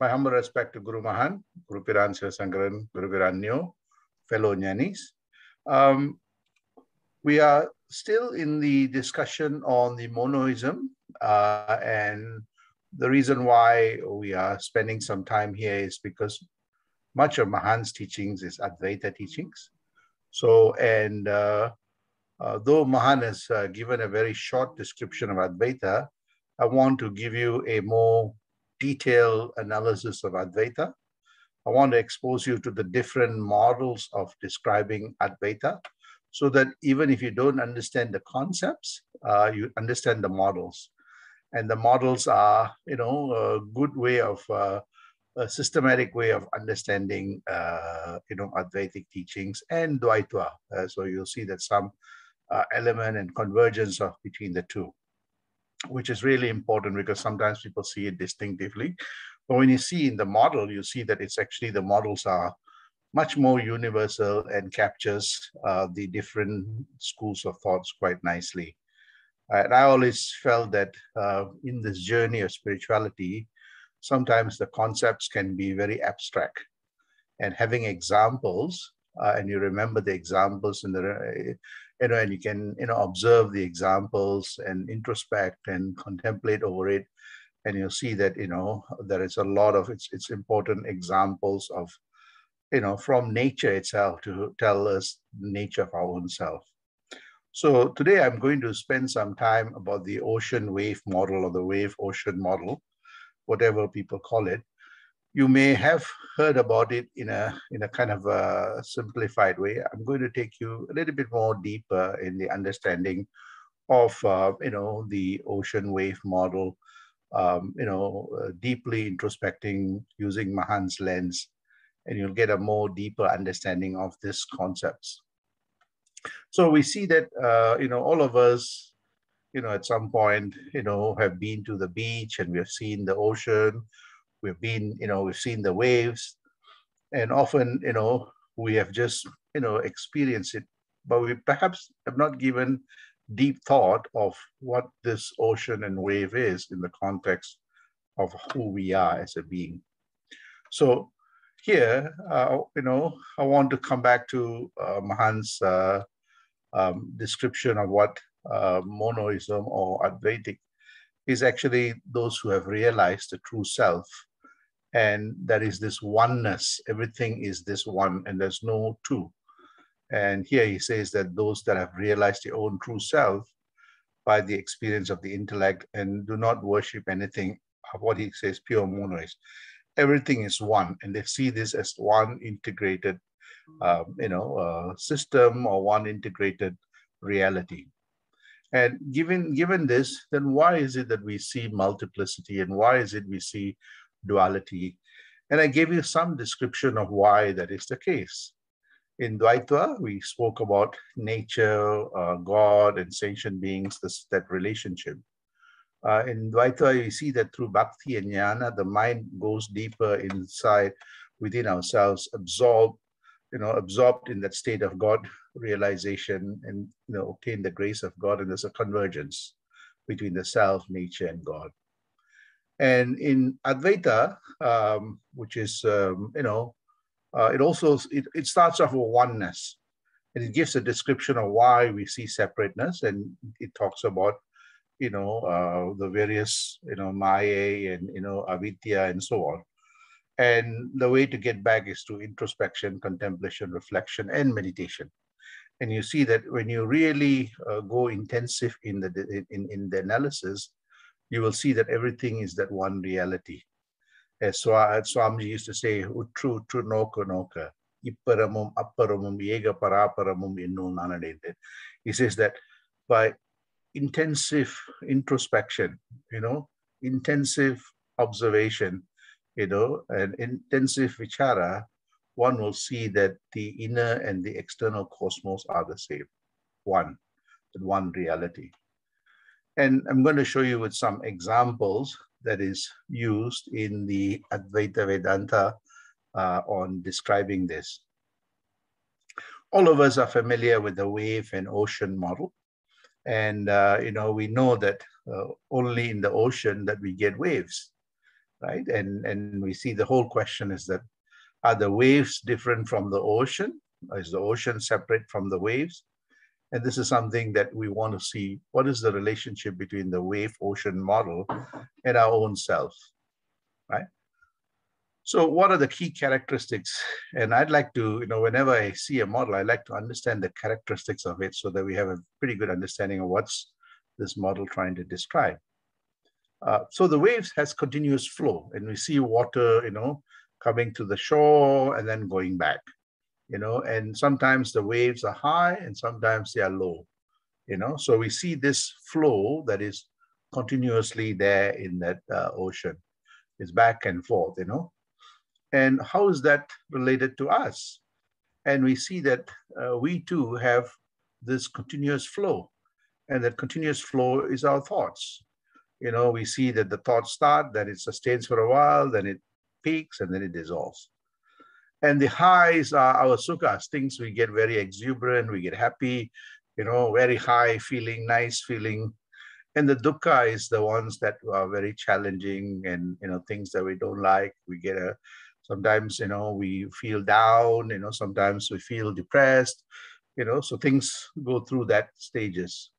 My humble respect to Guru Mahan, Guru Piran Sivasankaran, Guru Piranyo, fellow Jnanis. Um, we are still in the discussion on the monoism uh, and the reason why we are spending some time here is because much of Mahan's teachings is Advaita teachings. So, and uh, uh, though Mahan has uh, given a very short description of Advaita, I want to give you a more detailed analysis of Advaita. I want to expose you to the different models of describing Advaita so that even if you don't understand the concepts, uh, you understand the models. And the models are, you know, a good way of, uh, a systematic way of understanding, uh, you know, Advaitic teachings and Dvaita. Uh, so you'll see that some uh, element and convergence of between the two which is really important because sometimes people see it distinctively. But when you see in the model, you see that it's actually the models are much more universal and captures uh, the different schools of thoughts quite nicely. And I always felt that uh, in this journey of spirituality, sometimes the concepts can be very abstract. And having examples, uh, and you remember the examples in the you know, and you can, you know, observe the examples and introspect and contemplate over it. And you'll see that, you know, there is a lot of, it's, it's important examples of, you know, from nature itself to tell us nature of our own self. So today I'm going to spend some time about the ocean wave model or the wave ocean model, whatever people call it you may have heard about it in a in a kind of a simplified way. I'm going to take you a little bit more deeper in the understanding of uh, you know the ocean wave model. Um, you know, uh, deeply introspecting using Mahan's lens, and you'll get a more deeper understanding of these concepts. So we see that uh, you know all of us, you know, at some point, you know, have been to the beach and we have seen the ocean We've been, you know, we've seen the waves, and often, you know, we have just, you know, experienced it, but we perhaps have not given deep thought of what this ocean and wave is in the context of who we are as a being. So here, uh, you know, I want to come back to uh, Mahan's uh, um, description of what uh, monoism or Advaitic is. Actually those who have realized the true self and there is this oneness. Everything is this one, and there's no two. And here he says that those that have realized their own true self by the experience of the intellect and do not worship anything what he says pure monoist. Everything is one, and they see this as one integrated, um, you know, uh, system or one integrated reality. And given given this, then why is it that we see multiplicity, and why is it we see duality. And I gave you some description of why that is the case. In Dvaita, we spoke about nature, uh, God, and sentient beings, this, that relationship. Uh, in Dvaita, you see that through bhakti and jnana, the mind goes deeper inside within ourselves, absorbed, you know, absorbed in that state of God realization and you know, obtain the grace of God, and there's a convergence between the self, nature, and God. And in Advaita, um, which is, um, you know, uh, it also, it, it starts off with oneness. And it gives a description of why we see separateness. And it talks about, you know, uh, the various, you know, Maya and, you know, Avidya and so on. And the way to get back is through introspection, contemplation, reflection, and meditation. And you see that when you really uh, go intensive in the in, in the analysis, you will see that everything is that one reality. Eh, As Swamiji used to say, Utru Utru Noka Noka, Ipparamum Apparamum Yega Paraparamum Innu Nanadente. He says that by intensive introspection, you know, intensive observation, you know, and intensive vichara, one will see that the inner and the external cosmos are the same, one, one reality. And I'm going to show you with some examples that is used in the Advaita Vedanta uh, on describing this. All of us are familiar with the wave and ocean model. And, uh, you know, we know that uh, only in the ocean that we get waves. right? And, and we see the whole question is that, are the waves different from the ocean? Is the ocean separate from the waves? And this is something that we want to see. What is the relationship between the wave ocean model and our own self, right? So what are the key characteristics? And I'd like to, you know, whenever I see a model, I like to understand the characteristics of it so that we have a pretty good understanding of what's this model trying to describe. Uh, so the waves has continuous flow and we see water, you know, coming to the shore and then going back, you know, and sometimes the waves are high and sometimes they are low, you know, so we see this flow that is continuously there in that uh, ocean. It's back and forth, you know, and how is that related to us? And we see that uh, we too have this continuous flow, and that continuous flow is our thoughts. You know, we see that the thoughts start, then it sustains for a while, then it peaks, and then it dissolves. And the highs are our sukhas, things we get very exuberant, we get happy, you know, very high feeling, nice feeling. And the dukkha is the ones that are very challenging and, you know, things that we don't like. We get a sometimes you know we feel down you know sometimes we feel depressed you know so things go through that stages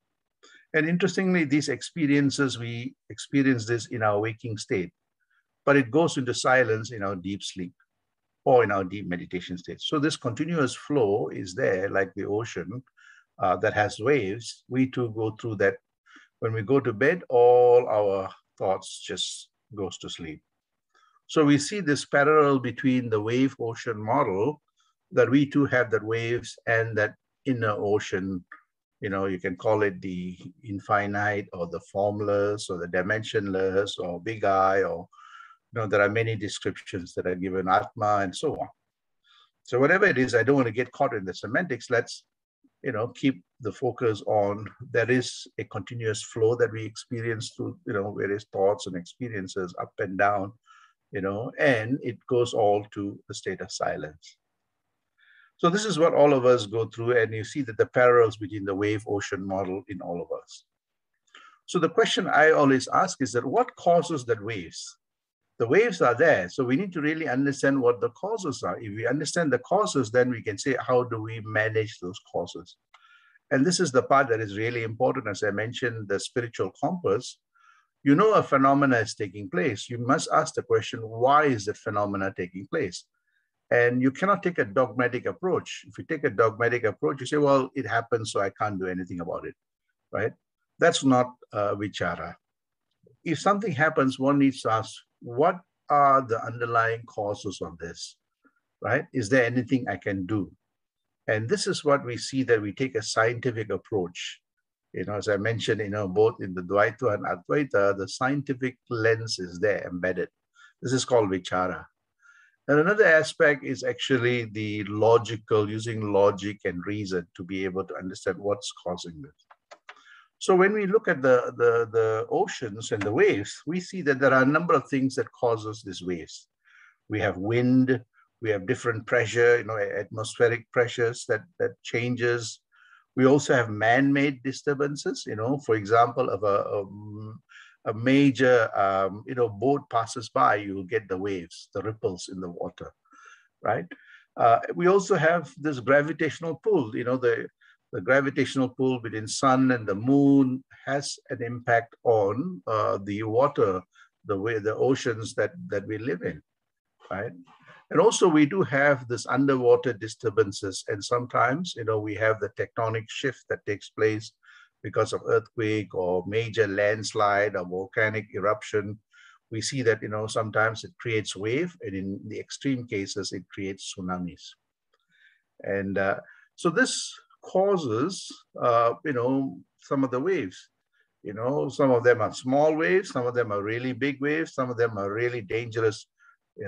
and interestingly these experiences we experience this in our waking state but it goes into silence in our deep sleep or in our deep meditation state so this continuous flow is there like the ocean uh, that has waves we too go through that when we go to bed all our thoughts just goes to sleep so we see this parallel between the wave ocean model that we too have that waves and that inner ocean. You know, you can call it the infinite or the formless or the dimensionless or big I or, you know, there are many descriptions that are given, Atma and so on. So whatever it is, I don't want to get caught in the semantics. Let's, you know, keep the focus on there is a continuous flow that we experience through, you know, various thoughts and experiences up and down you know, and it goes all to a state of silence. So this is what all of us go through, and you see that the parallels between the wave ocean model in all of us. So the question I always ask is that what causes that waves? The waves are there, so we need to really understand what the causes are. If we understand the causes, then we can say, how do we manage those causes? And this is the part that is really important. As I mentioned, the spiritual compass, you know a phenomena is taking place, you must ask the question, why is that phenomena taking place? And you cannot take a dogmatic approach. If you take a dogmatic approach, you say, well, it happens, so I can't do anything about it, right? That's not uh, vichara. If something happens, one needs to ask, what are the underlying causes of this, right? Is there anything I can do? And this is what we see that we take a scientific approach you know, as I mentioned, you know, both in the Dvaita and Advaita, the scientific lens is there embedded. This is called Vichara. And another aspect is actually the logical, using logic and reason to be able to understand what's causing this. So when we look at the, the, the oceans and the waves, we see that there are a number of things that causes these waves. We have wind, we have different pressure, you know, atmospheric pressures that, that changes we also have man-made disturbances, you know, for example, of a, a, a major, um, you know, boat passes by, you will get the waves, the ripples in the water, right? Uh, we also have this gravitational pull, you know, the, the gravitational pull between sun and the moon has an impact on uh, the water, the way the oceans that, that we live in, right? And also we do have this underwater disturbances and sometimes, you know, we have the tectonic shift that takes place because of earthquake or major landslide or volcanic eruption. We see that, you know, sometimes it creates wave and in the extreme cases, it creates tsunamis. And uh, so this causes, uh, you know, some of the waves. You know, some of them are small waves, some of them are really big waves, some of them are really dangerous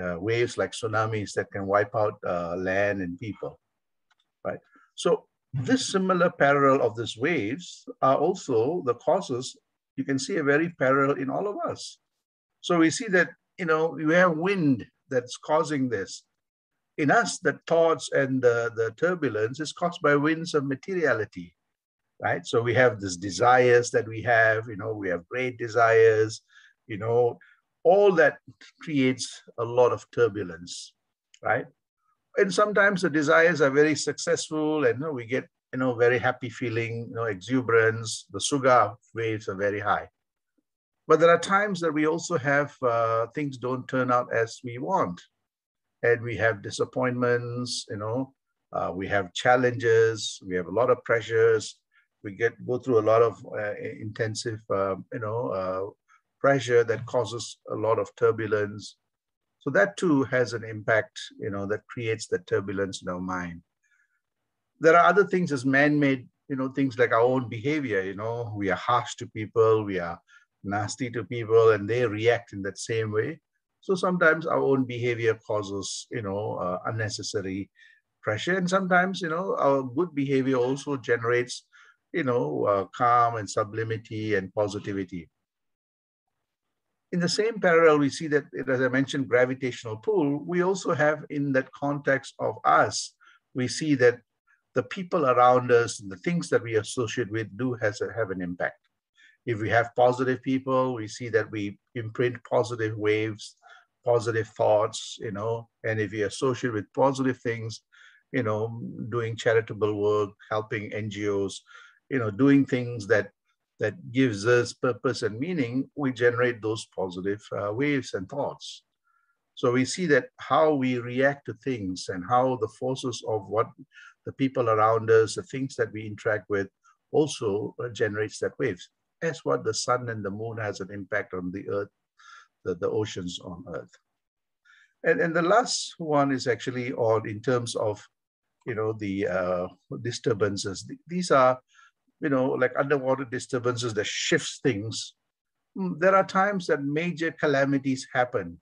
uh, waves like tsunamis that can wipe out uh, land and people, right? So this similar parallel of these waves are also the causes, you can see a very parallel in all of us. So we see that, you know, we have wind that's causing this. In us, the thoughts and the, the turbulence is caused by winds of materiality, right? So we have these desires that we have, you know, we have great desires, you know, all that creates a lot of turbulence, right? And sometimes the desires are very successful and you know, we get, you know, very happy feeling, you know, exuberance, the sukha waves are very high. But there are times that we also have uh, things don't turn out as we want. And we have disappointments, you know, uh, we have challenges, we have a lot of pressures, we get go through a lot of uh, intensive, uh, you know, uh, pressure that causes a lot of turbulence. So that too has an impact, you know, that creates that turbulence in our mind. There are other things as man-made, you know, things like our own behavior, you know, we are harsh to people, we are nasty to people and they react in that same way. So sometimes our own behavior causes, you know, uh, unnecessary pressure. And sometimes, you know, our good behavior also generates, you know, uh, calm and sublimity and positivity. In the same parallel, we see that, as I mentioned, gravitational pull, we also have in that context of us, we see that the people around us, and the things that we associate with do has a, have an impact. If we have positive people, we see that we imprint positive waves, positive thoughts, you know, and if we associate with positive things, you know, doing charitable work, helping NGOs, you know, doing things that that gives us purpose and meaning, we generate those positive uh, waves and thoughts. So we see that how we react to things and how the forces of what the people around us, the things that we interact with, also uh, generates that waves as what the sun and the moon has an impact on the earth, the, the oceans on earth. And, and the last one is actually on in terms of, you know, the uh, disturbances. These are, you know, like underwater disturbances that shifts things. Hmm, there are times that major calamities happen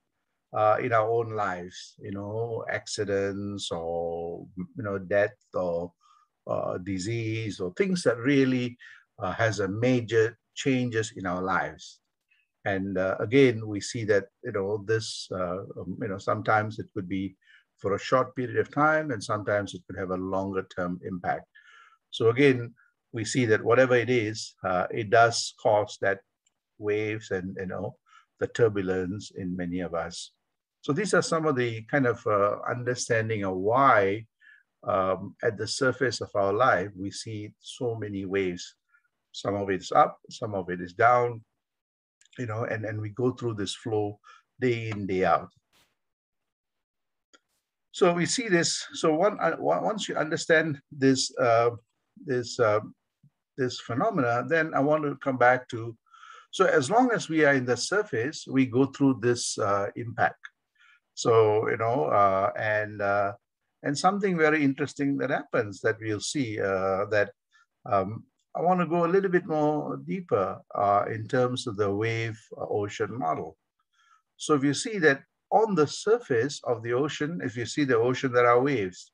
uh, in our own lives, you know, accidents or, you know, death or uh, disease or things that really uh, has a major changes in our lives. And uh, again, we see that, you know, this, uh, um, you know, sometimes it could be for a short period of time and sometimes it could have a longer term impact. So again, we see that whatever it is, uh, it does cause that waves and, you know, the turbulence in many of us. So these are some of the kind of uh, understanding of why um, at the surface of our life, we see so many waves some of it is up, some of it is down, you know, and, and we go through this flow day in, day out. So we see this. So one, uh, once you understand this, uh, this, uh, this phenomena, then I want to come back to, so as long as we are in the surface, we go through this uh, impact. So, you know, uh, and, uh, and something very interesting that happens that we'll see that um, I want to go a little bit more deeper uh, in terms of the wave uh, ocean model. So if you see that on the surface of the ocean, if you see the ocean, there are waves.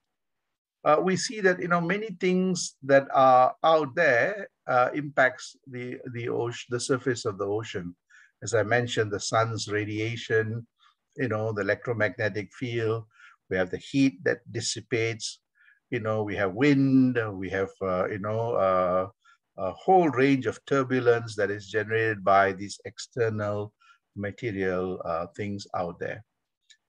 Uh, we see that you know many things that are out there uh, impacts the the ocean, the surface of the ocean. As I mentioned, the sun's radiation, you know, the electromagnetic field. We have the heat that dissipates. You know, we have wind. We have uh, you know uh, a whole range of turbulence that is generated by these external material uh, things out there.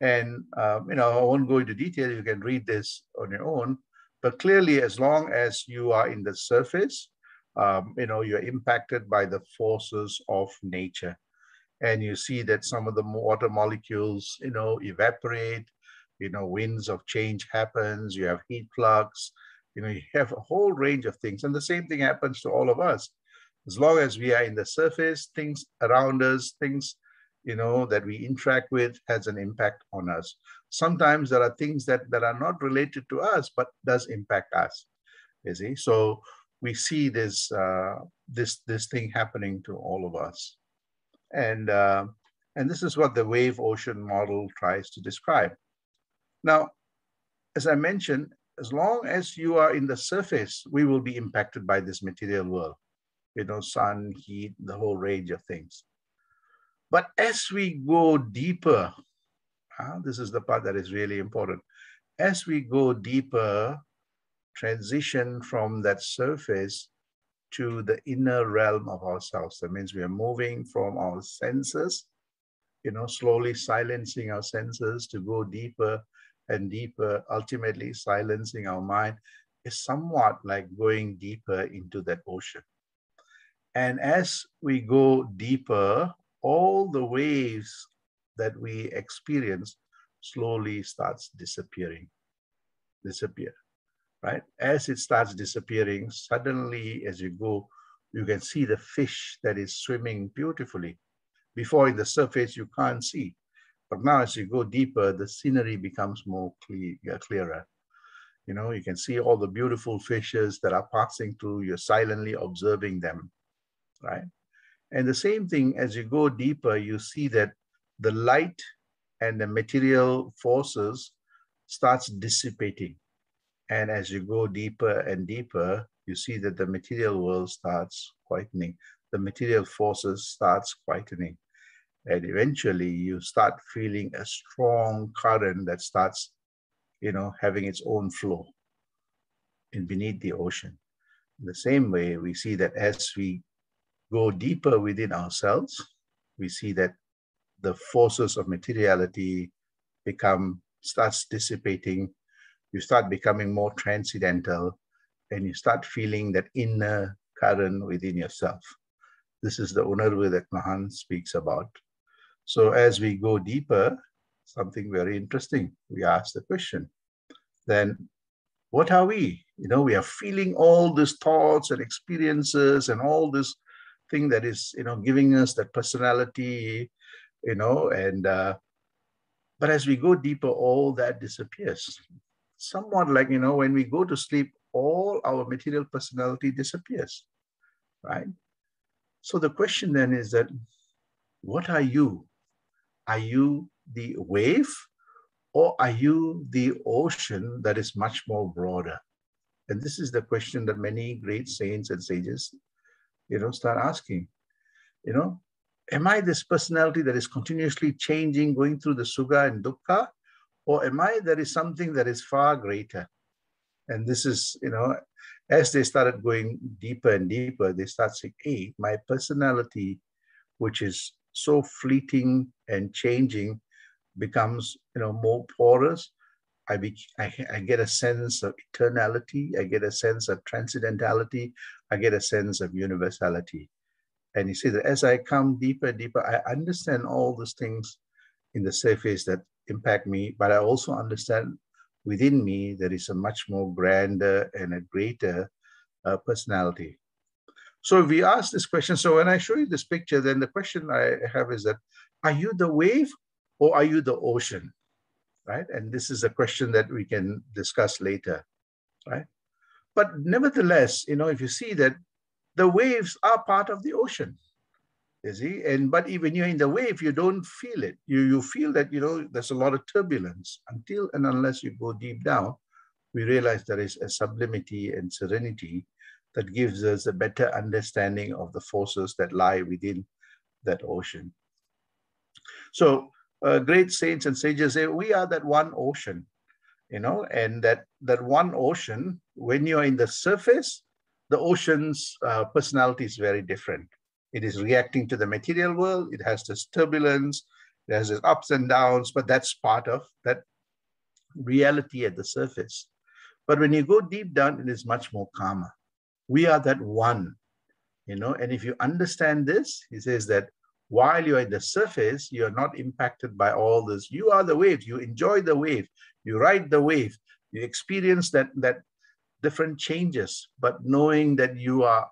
And, um, you know, I won't go into detail, you can read this on your own, but clearly as long as you are in the surface, um, you know, you're impacted by the forces of nature. And you see that some of the water molecules, you know, evaporate, you know, winds of change happens, you have heat flux, you know, you have a whole range of things. And the same thing happens to all of us. As long as we are in the surface, things around us, things, you know, that we interact with has an impact on us. Sometimes there are things that, that are not related to us, but does impact us, you see? So we see this, uh, this, this thing happening to all of us. And, uh, and this is what the wave ocean model tries to describe. Now, as I mentioned, as long as you are in the surface, we will be impacted by this material world, you know, sun, heat, the whole range of things. But as we go deeper, uh, this is the part that is really important. As we go deeper, transition from that surface to the inner realm of ourselves. That means we are moving from our senses, you know, slowly silencing our senses to go deeper and deeper, ultimately silencing our mind, is somewhat like going deeper into that ocean. And as we go deeper, all the waves that we experience slowly starts disappearing, disappear, right? As it starts disappearing, suddenly as you go, you can see the fish that is swimming beautifully. Before in the surface, you can't see. But now as you go deeper, the scenery becomes more clear, uh, clearer. You know, you can see all the beautiful fishes that are passing through, you're silently observing them, right? And the same thing, as you go deeper, you see that the light and the material forces starts dissipating. And as you go deeper and deeper, you see that the material world starts quietening. The material forces starts quietening. And eventually you start feeling a strong current that starts, you know, having its own flow in beneath the ocean. In the same way, we see that as we go deeper within ourselves, we see that the forces of materiality become starts dissipating. You start becoming more transcendental and you start feeling that inner current within yourself. This is the unarvu that mahan speaks about so as we go deeper something very interesting we ask the question then what are we you know we are feeling all these thoughts and experiences and all this thing that is you know giving us that personality you know, and uh, but as we go deeper, all that disappears. Somewhat like, you know, when we go to sleep, all our material personality disappears, right? So the question then is that, what are you? Are you the wave or are you the ocean that is much more broader? And this is the question that many great saints and sages, you know, start asking. You know, am I this personality that is continuously changing, going through the sukha and dukkha? Or am I there is something that is far greater? And this is, you know, as they started going deeper and deeper, they start saying, hey, my personality, which is so fleeting and changing, becomes, you know, more porous. I, be, I, I get a sense of eternality. I get a sense of transcendentality. I get a sense of universality. And you see that as I come deeper and deeper, I understand all those things in the surface that impact me, but I also understand within me there is a much more grander and a greater uh, personality. So we ask this question. So when I show you this picture, then the question I have is that, are you the wave or are you the ocean? Right? And this is a question that we can discuss later, right? But nevertheless, you know, if you see that the waves are part of the ocean. You see, and but even you're in the wave, you don't feel it. You you feel that you know there's a lot of turbulence until and unless you go deep down, we realize there is a sublimity and serenity that gives us a better understanding of the forces that lie within that ocean. So uh, great saints and sages say we are that one ocean, you know, and that that one ocean. When you're in the surface, the ocean's uh, personality is very different. It is reacting to the material world. It has this turbulence. It has its ups and downs, but that's part of that reality at the surface. But when you go deep down, it is much more calmer. We are that one, you know. And if you understand this, he says that while you're at the surface, you're not impacted by all this. You are the wave. You enjoy the wave. You ride the wave. You experience that that different changes, but knowing that you are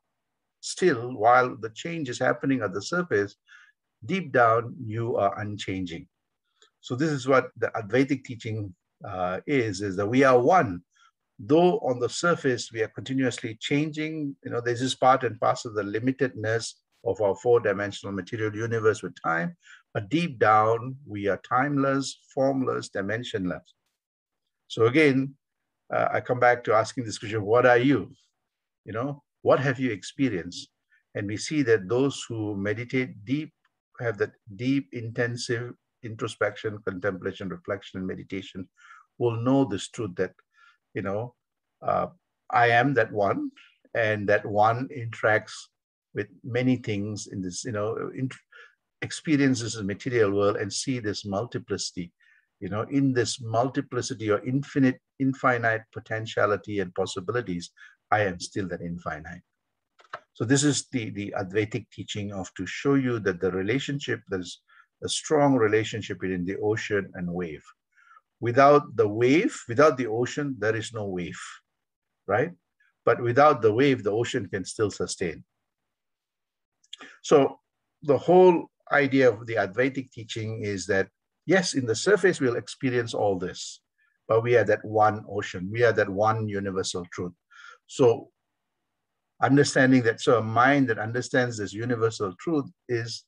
still, while the change is happening at the surface, deep down you are unchanging. So this is what the Advaitic teaching uh, is, is that we are one. Though on the surface we are continuously changing, you know, this is part and parcel of the limitedness of our four-dimensional material universe with time, but deep down we are timeless, formless, dimensionless. So again, uh, I come back to asking this question, what are you? You know, what have you experienced? And we see that those who meditate deep, have that deep, intensive introspection, contemplation, reflection, and meditation will know this truth that, you know, uh, I am that one, and that one interacts with many things in this, you know, experiences the material world and see this multiplicity. You know, in this multiplicity or infinite, infinite potentiality and possibilities, I am still that infinite. So this is the, the Advaitic teaching of to show you that the relationship, there's a strong relationship between the ocean and wave. Without the wave, without the ocean, there is no wave, right? But without the wave, the ocean can still sustain. So the whole idea of the Advaitic teaching is that, yes, in the surface, we'll experience all this, but we are that one ocean. We are that one universal truth. So understanding that, so a mind that understands this universal truth is,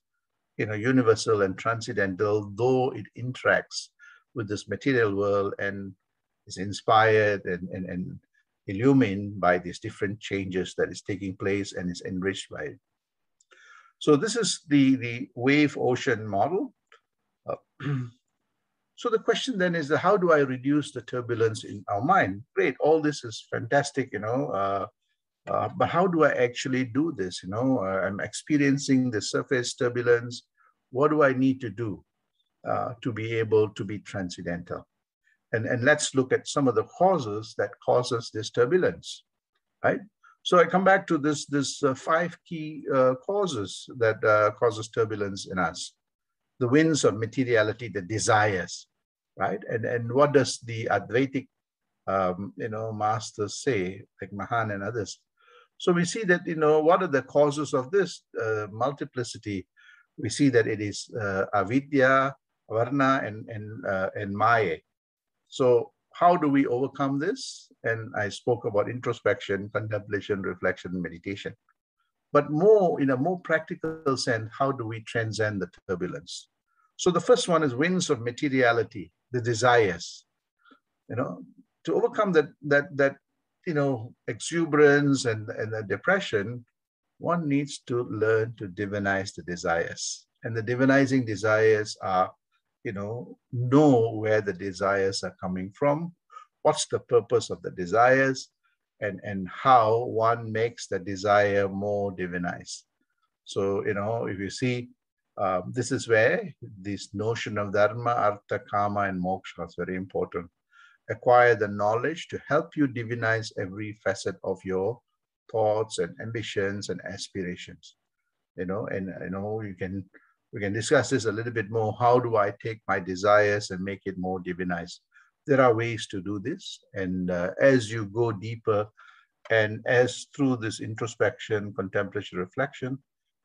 you know, universal and transcendental, though it interacts with this material world and is inspired and, and, and illumined by these different changes that is taking place and is enriched by it. So this is the, the wave ocean model. Uh, so the question then is, how do I reduce the turbulence in our mind? Great, all this is fantastic, you know, uh, uh, but how do I actually do this? You know, uh, I'm experiencing the surface turbulence. What do I need to do uh, to be able to be transcendental? And, and let's look at some of the causes that causes this turbulence, right? So I come back to this, this uh, five key uh, causes that uh, causes turbulence in us. The winds of materiality, the desires, right? And, and what does the Advaitic, um, you know, masters say, like Mahan and others? So we see that, you know, what are the causes of this uh, multiplicity? We see that it is avidya, varna, and, and, uh, and maya. So how do we overcome this? And I spoke about introspection, contemplation, reflection, meditation. But more in a more practical sense, how do we transcend the turbulence? So the first one is winds of materiality, the desires. You know, to overcome that that that you know exuberance and and the depression, one needs to learn to divinize the desires. And the divinizing desires are you know, know where the desires are coming from, what's the purpose of the desires, and, and how one makes the desire more divinized. So, you know, if you see, um, this is where this notion of dharma, artha, kama, and moksha is very important. Acquire the knowledge to help you divinize every facet of your thoughts and ambitions and aspirations. You know, and you know, you can we can discuss this a little bit more. How do I take my desires and make it more divinized? There are ways to do this. And uh, as you go deeper, and as through this introspection, contemplation, reflection,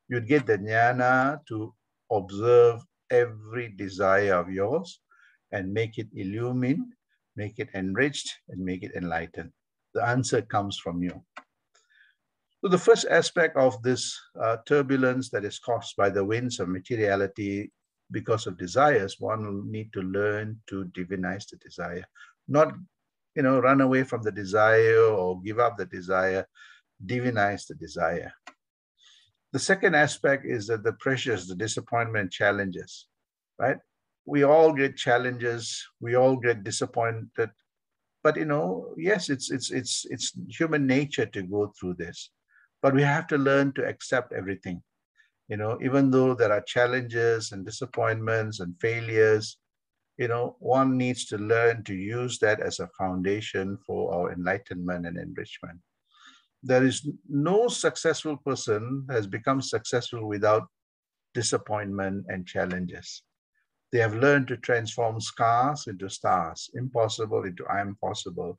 you'd get the jnana to observe every desire of yours and make it illumined, make it enriched, and make it enlightened. The answer comes from you. So the first aspect of this uh, turbulence that is caused by the winds of materiality because of desires, one will need to learn to divinize the desire, not you know run away from the desire or give up the desire, divinize the desire. The second aspect is that the pressures, the disappointment, challenges, right? We all get challenges, we all get disappointed, but you know, yes, it's it's it's it's human nature to go through this but we have to learn to accept everything. You know, even though there are challenges and disappointments and failures, you know, one needs to learn to use that as a foundation for our enlightenment and enrichment. There is no successful person has become successful without disappointment and challenges. They have learned to transform scars into stars, impossible into I am possible,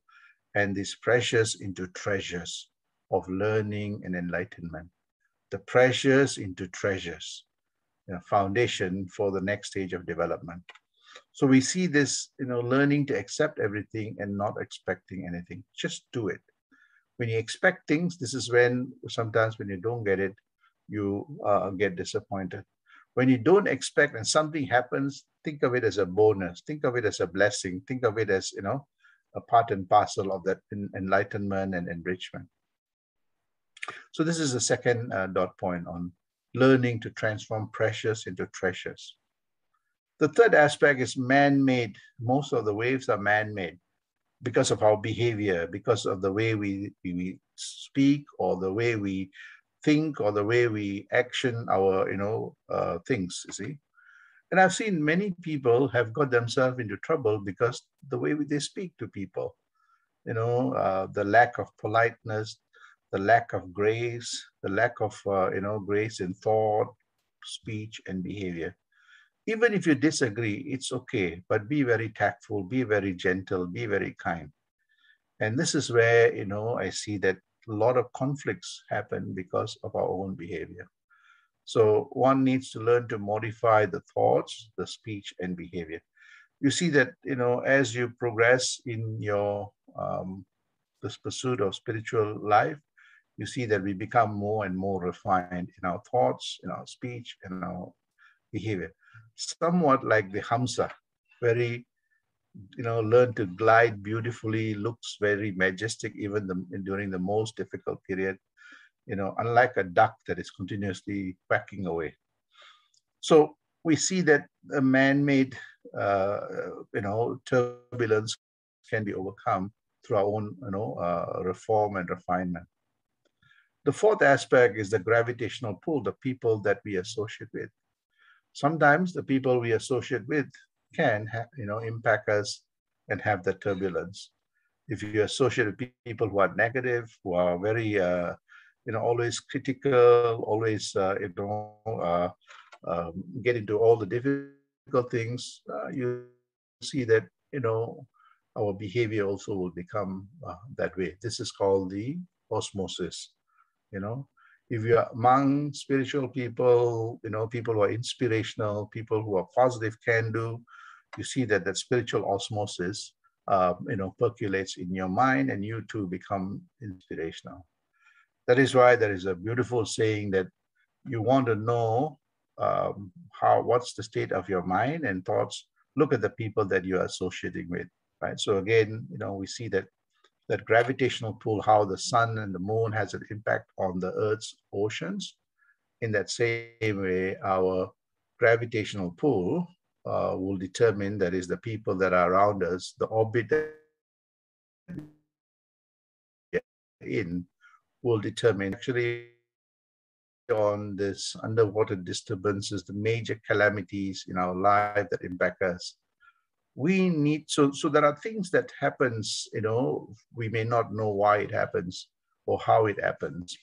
and these precious into treasures of learning and enlightenment, the pressures into treasures, know, foundation for the next stage of development. So we see this, you know, learning to accept everything and not expecting anything. Just do it. When you expect things, this is when sometimes when you don't get it, you uh, get disappointed. When you don't expect and something happens, think of it as a bonus. Think of it as a blessing. Think of it as, you know, a part and parcel of that enlightenment and enrichment. So this is the second uh, dot point on learning to transform precious into treasures. The third aspect is man-made. Most of the waves are man-made because of our behavior, because of the way we, we speak or the way we think or the way we action our, you know, uh, things, you see. And I've seen many people have got themselves into trouble because the way they speak to people, you know, uh, the lack of politeness, the lack of grace, the lack of, uh, you know, grace in thought, speech, and behavior. Even if you disagree, it's okay, but be very tactful, be very gentle, be very kind. And this is where, you know, I see that a lot of conflicts happen because of our own behavior. So one needs to learn to modify the thoughts, the speech, and behavior. You see that, you know, as you progress in your um, this pursuit of spiritual life, you see that we become more and more refined in our thoughts, in our speech, and our behavior. Somewhat like the Hamsa, very, you know, learn to glide beautifully, looks very majestic even the, during the most difficult period you know, unlike a duck that is continuously quacking away. So we see that a man-made, uh, you know, turbulence can be overcome through our own, you know, uh, reform and refinement. The fourth aspect is the gravitational pull, the people that we associate with. Sometimes the people we associate with can, you know, impact us and have the turbulence. If you associate with people who are negative, who are very uh, you know, always critical, always, uh, you know, uh, um, get into all the difficult things, uh, you see that, you know, our behavior also will become uh, that way. This is called the osmosis, you know. If you are among spiritual people, you know, people who are inspirational, people who are positive can do, you see that that spiritual osmosis, uh, you know, percolates in your mind and you too become inspirational. That is why there is a beautiful saying that you want to know um, how what's the state of your mind and thoughts. Look at the people that you are associating with, right? So again, you know, we see that that gravitational pull, how the sun and the moon has an impact on the Earth's oceans. In that same way, our gravitational pull uh, will determine that is the people that are around us, the orbit that in will determine actually on this underwater disturbances, the major calamities in our life that impact us. We need, so, so there are things that happens, you know, we may not know why it happens or how it happens.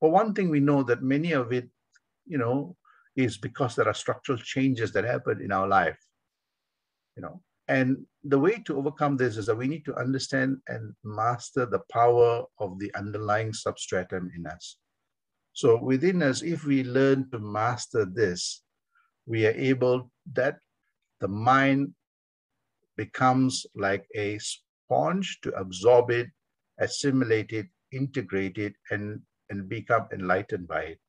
But one thing we know that many of it, you know, is because there are structural changes that happen in our life, you know, and the way to overcome this is that we need to understand and master the power of the underlying substratum in us. So within us, if we learn to master this, we are able that the mind becomes like a sponge to absorb it, assimilate it, integrate it, and, and become enlightened by it.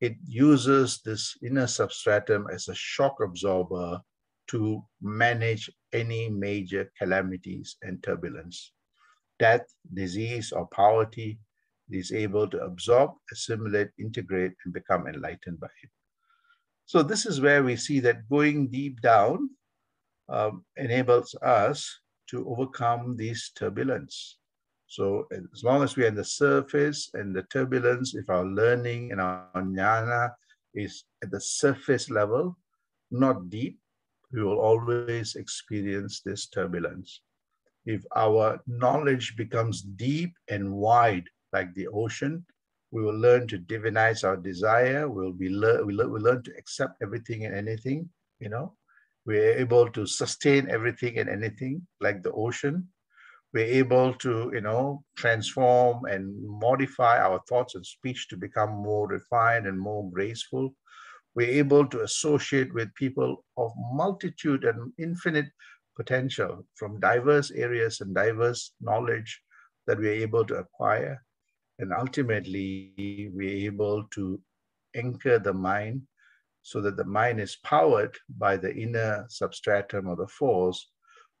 It uses this inner substratum as a shock absorber to manage any major calamities and turbulence. Death, disease, or poverty is able to absorb, assimilate, integrate, and become enlightened by it. So this is where we see that going deep down um, enables us to overcome these turbulence. So as long as we're in the surface and the turbulence, if our learning and our jnana is at the surface level, not deep, we will always experience this turbulence. If our knowledge becomes deep and wide, like the ocean, we will learn to divinize our desire. We'll be le- we, we learn to accept everything and anything. You know, we're able to sustain everything and anything, like the ocean. We're able to, you know, transform and modify our thoughts and speech to become more refined and more graceful we're able to associate with people of multitude and infinite potential from diverse areas and diverse knowledge that we're able to acquire. And ultimately, we're able to anchor the mind so that the mind is powered by the inner substratum or the force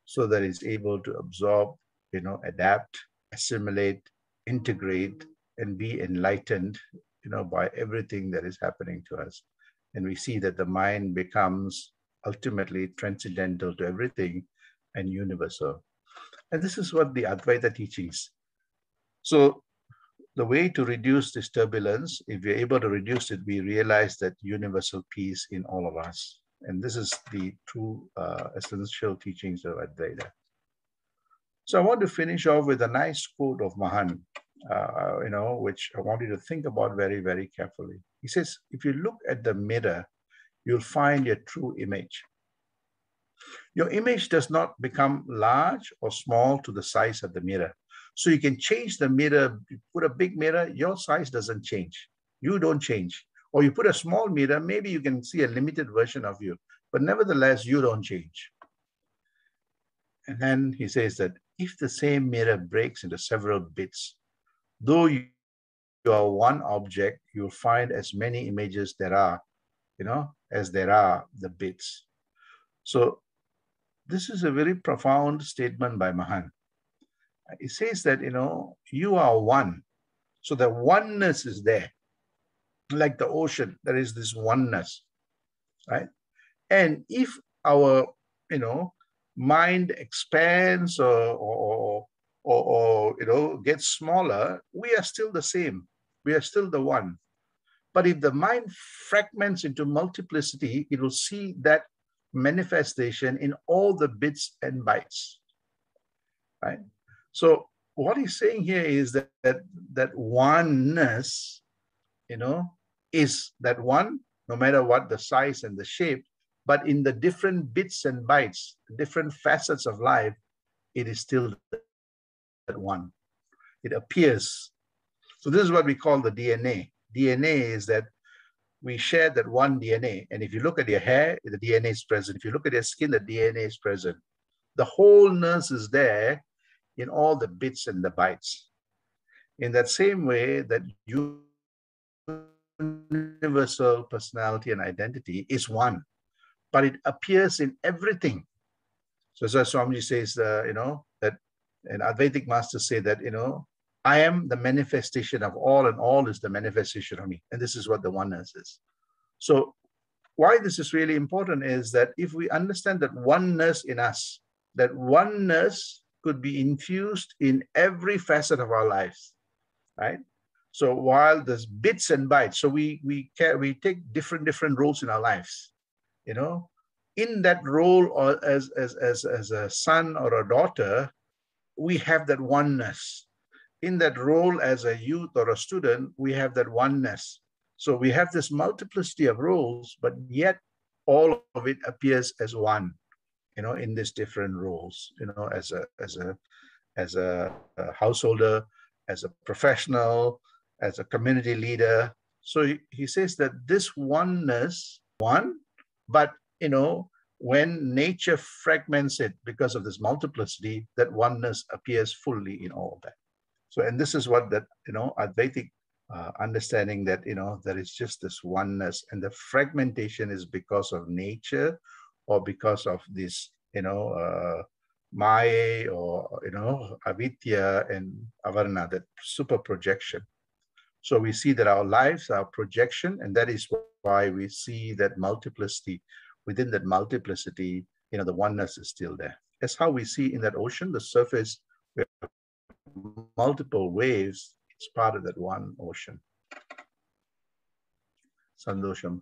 so that it's able to absorb, you know, adapt, assimilate, integrate, and be enlightened, you know, by everything that is happening to us and we see that the mind becomes ultimately transcendental to everything and universal. And this is what the Advaita teachings. So the way to reduce this turbulence, if we're able to reduce it, we realize that universal peace in all of us. And this is the true uh, essential teachings of Advaita. So I want to finish off with a nice quote of Mahan, uh, you know, which I want you to think about very, very carefully. He says, if you look at the mirror, you'll find your true image. Your image does not become large or small to the size of the mirror. So you can change the mirror, you put a big mirror, your size doesn't change. You don't change. Or you put a small mirror, maybe you can see a limited version of you, but nevertheless, you don't change. And then he says that if the same mirror breaks into several bits, though you, are one object, you'll find as many images there are, you know, as there are the bits. So this is a very profound statement by Mahan it says that, you know, you are one. So the oneness is there. Like the ocean, there is this oneness, right? And if our, you know, mind expands or, or, or, or, you know, gets smaller, we are still the same. We are still the one. But if the mind fragments into multiplicity, it will see that manifestation in all the bits and bytes, right? So what he's saying here is that, that that oneness, you know, is that one, no matter what the size and the shape, but in the different bits and bytes, different facets of life, it is still that one. It appears. So this is what we call the DNA. DNA is that we share that one DNA. And if you look at your hair, the DNA is present. If you look at your skin, the DNA is present. The wholeness is there in all the bits and the bytes. In that same way that universal personality and identity is one, but it appears in everything. So as Swamiji says, uh, you know, that and Advaitic masters say that, you know, I am the manifestation of all and all is the manifestation of me. And this is what the oneness is. So why this is really important is that if we understand that oneness in us, that oneness could be infused in every facet of our lives, right? So while there's bits and bytes, so we we can we take different different roles in our lives, you know. In that role, or as as as as a son or a daughter, we have that oneness. In that role as a youth or a student, we have that oneness. So we have this multiplicity of roles, but yet all of it appears as one you know, in these different roles, you know, as a as a as a, a householder, as a professional, as a community leader. So he, he says that this oneness, one, but you know, when nature fragments it because of this multiplicity, that oneness appears fully in all that. So, and this is what that, you know, Advaitic uh, understanding that, you know, there is just this oneness and the fragmentation is because of nature or because of this, you know, uh, Maya or, you know, Avidya and Avarna, that super projection. So we see that our lives are projection, and that is why we see that multiplicity. Within that multiplicity, you know, the oneness is still there. That's how we see in that ocean, the surface, multiple waves, it's part of that one ocean. Sandosham.